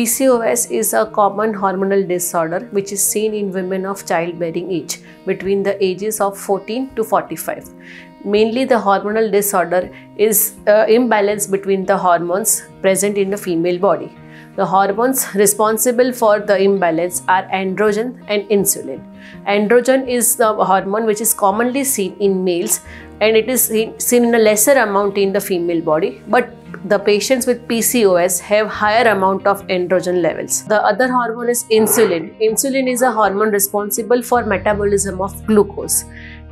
PCOS is a common hormonal disorder which is seen in women of childbearing age between the ages of 14 to 45. Mainly, the hormonal disorder is uh, imbalance between the hormones present in the female body. The hormones responsible for the imbalance are androgen and insulin. Androgen is the hormone which is commonly seen in males and it is seen in a lesser amount in the female body but the patients with PCOS have higher amount of androgen levels. The other hormone is insulin. Insulin is a hormone responsible for metabolism of glucose.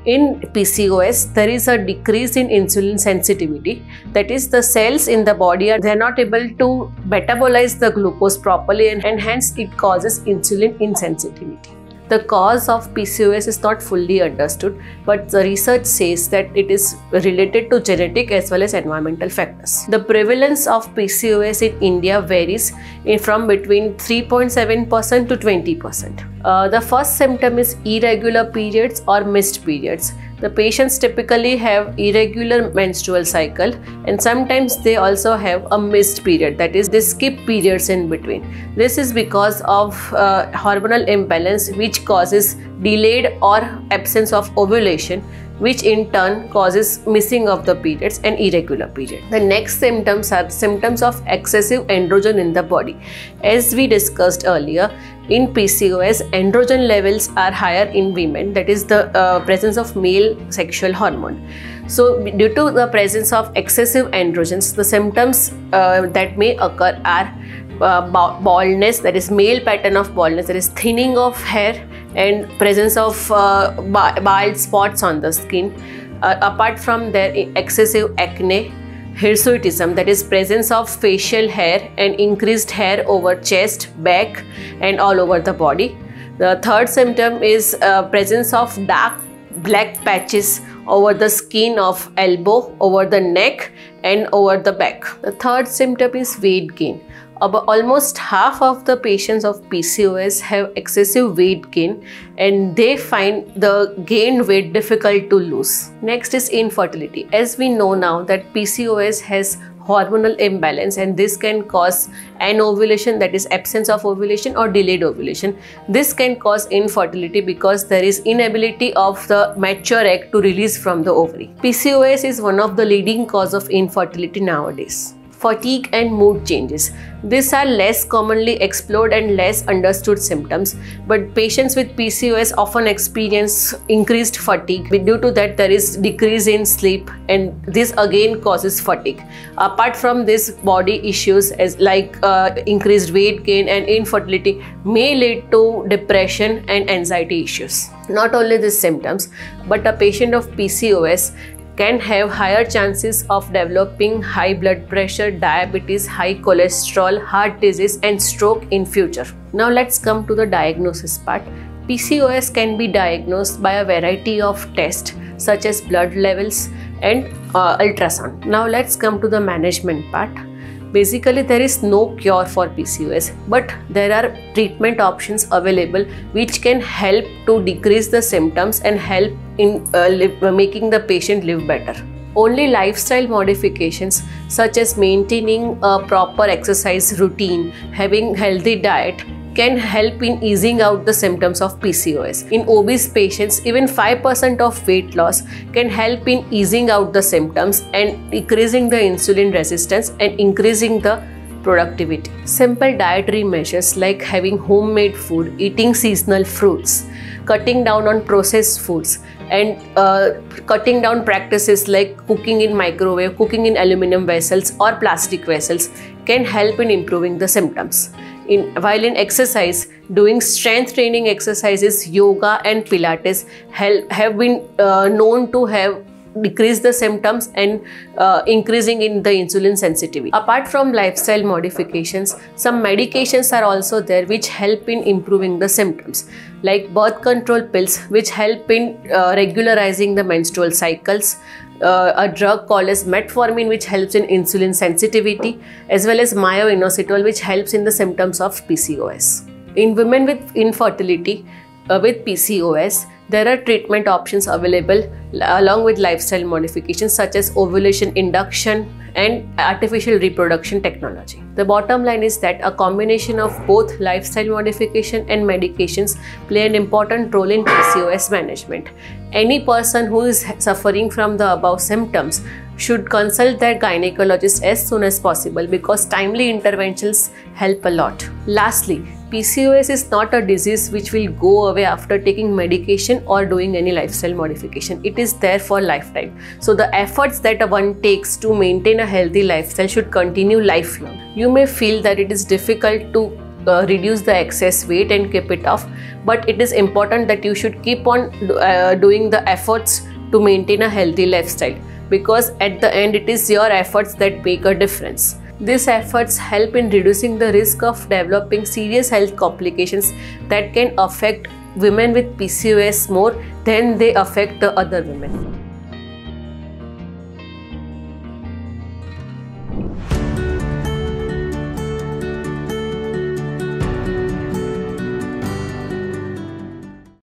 In PCOS, there is a decrease in insulin sensitivity. That is, the cells in the body are they are not able to metabolize the glucose properly and, and hence it causes insulin insensitivity. The cause of PCOS is not fully understood, but the research says that it is related to genetic as well as environmental factors. The prevalence of PCOS in India varies from between 3.7% to 20%. Uh, the first symptom is irregular periods or missed periods. The patients typically have irregular menstrual cycle and sometimes they also have a missed period that is they skip periods in between. This is because of uh, hormonal imbalance which causes delayed or absence of ovulation which in turn causes missing of the periods and irregular period. The next symptoms are symptoms of excessive androgen in the body. As we discussed earlier, in PCOS, androgen levels are higher in women, that is the uh, presence of male sexual hormone. So, due to the presence of excessive androgens, the symptoms uh, that may occur are uh, baldness, that is male pattern of baldness, that is thinning of hair and presence of uh, spots on the skin. Uh, apart from their excessive acne, hirsutism that is presence of facial hair and increased hair over chest, back and all over the body. The third symptom is uh, presence of dark black patches over the skin of elbow, over the neck and over the back. The third symptom is weight gain. About almost half of the patients of PCOS have excessive weight gain and they find the gained weight difficult to lose. Next is infertility. As we know now that PCOS has hormonal imbalance and this can cause anovulation that is absence of ovulation or delayed ovulation this can cause infertility because there is inability of the mature egg to release from the ovary pcos is one of the leading cause of infertility nowadays fatigue and mood changes. These are less commonly explored and less understood symptoms, but patients with PCOS often experience increased fatigue. Due to that, there is decrease in sleep, and this again causes fatigue. Apart from this, body issues as like uh, increased weight gain and infertility may lead to depression and anxiety issues. Not only these symptoms, but a patient of PCOS can have higher chances of developing high blood pressure, diabetes, high cholesterol, heart disease and stroke in future. Now let's come to the diagnosis part. PCOS can be diagnosed by a variety of tests such as blood levels and uh, ultrasound. Now let's come to the management part. Basically, there is no cure for PCOS, but there are treatment options available which can help to decrease the symptoms and help in uh, live, uh, making the patient live better. Only lifestyle modifications such as maintaining a proper exercise routine, having healthy diet can help in easing out the symptoms of PCOS. In obese patients, even 5% of weight loss can help in easing out the symptoms and decreasing the insulin resistance and increasing the productivity. Simple dietary measures like having homemade food, eating seasonal fruits, cutting down on processed foods, and uh, cutting down practices like cooking in microwave, cooking in aluminum vessels or plastic vessels can help in improving the symptoms in while in exercise doing strength training exercises yoga and pilates help, have been uh, known to have decrease the symptoms and uh, increasing in the insulin sensitivity. Apart from lifestyle modifications, some medications are also there which help in improving the symptoms like birth control pills which help in uh, regularizing the menstrual cycles, uh, a drug called as metformin which helps in insulin sensitivity as well as myo-inositol which helps in the symptoms of PCOS. In women with infertility uh, with PCOS, There are treatment options available uh, along with lifestyle modifications such as ovulation induction and artificial reproduction technology. The bottom line is that a combination of both lifestyle modification and medications play an important role in PCOS management. Any person who is suffering from the above symptoms should consult their gynecologist as soon as possible because timely interventions help a lot. Lastly, PCOS is not a disease which will go away after taking medication or doing any lifestyle modification. It is there for lifetime. So the efforts that one takes to maintain a healthy lifestyle should continue lifelong. You may feel that it is difficult to uh, reduce the excess weight and keep it off, but it is important that you should keep on uh, doing the efforts to maintain a healthy lifestyle because at the end it is your efforts that make a difference. These efforts help in reducing the risk of developing serious health complications that can affect women with PCOS more than they affect the other women.